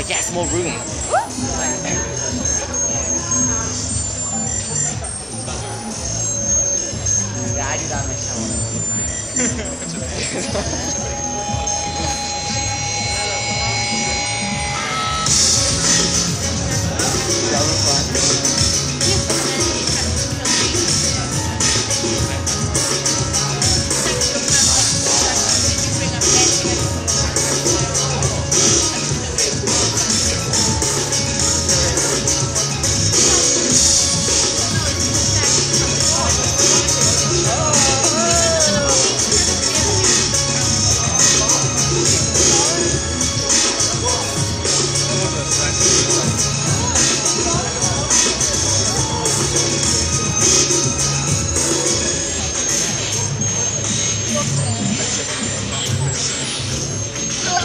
Oh yes, more room. yeah, I do that myself.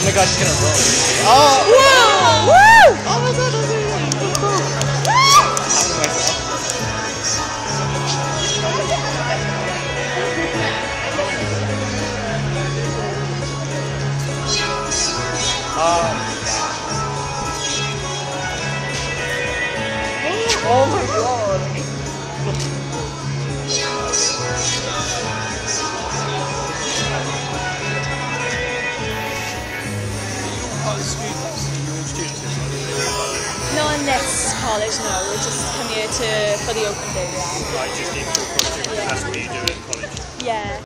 Oh my gosh, she's gonna roll. Oh! Whoa! Woo! Oh my god. Oh Oh my god. No, not in this college, no. We just come here to for the open day. Right, just that's what you do at college. Yeah.